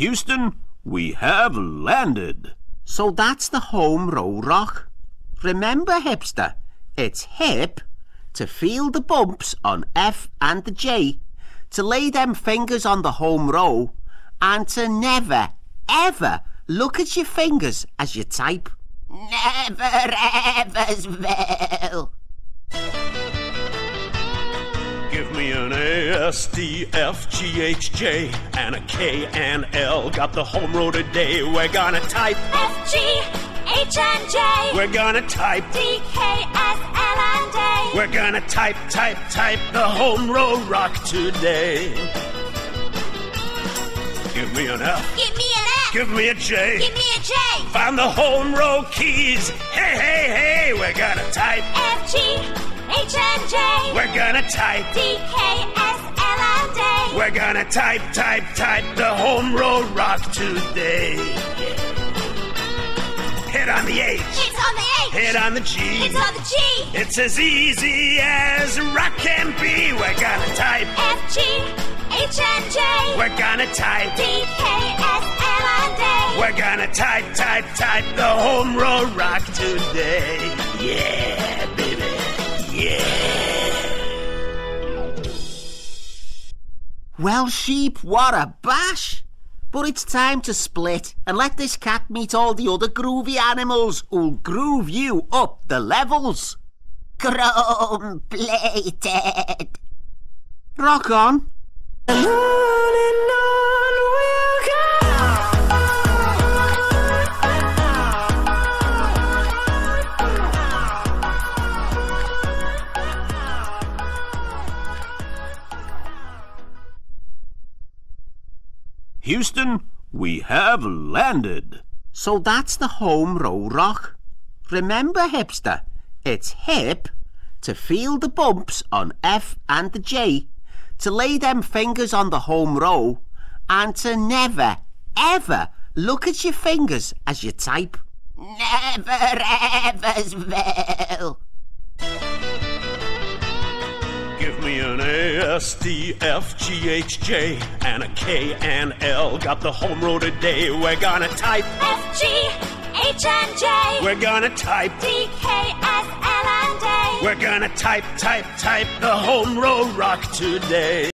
Houston, we have landed. So that's the home row rock. Remember, hipster, it's hip to feel the bumps on F and the J, to lay them fingers on the home row, and to never, ever look at your fingers as you type. Never ever's me an A, S, D, F, G, H, J, and a K and L. Got the home row today. We're gonna type F, G, H, and J. We're gonna type D, K, S, L, and A. We're gonna type, type, type the home row rock today. Give me an F. Give me an F. Give me a J. Give me a J. Find the home row keys. Hey, hey, hey, we're gonna type. F, G, H, and J. We're gonna type. D, K, S, L, and A. We're gonna type, type, type the home row rock today. Hit on the H. It's on the H. Hit on the G. It's on the G. It's as easy as rock can be. We're gonna type. F, G, H, and J. We're gonna type. D, K, S, L, and A. We're gonna type, type, type the home row rock today. Yeah. Well, sheep, what a bash! But it's time to split and let this cat meet all the other groovy animals who'll groove you up the levels. Chrome plated. Rock on. Houston, we have landed. So that's the home row rock. Remember, hipster, it's hip to feel the bumps on F and the J, to lay them fingers on the home row, and to never, ever look at your fingers as you type. Never ever's well. S, D, F, G, H, J, and a K and L. Got the home row today. We're gonna type. F, G, H, and J. We're gonna type. D, K, S, L, and A. We're gonna type, type, type the home row rock today.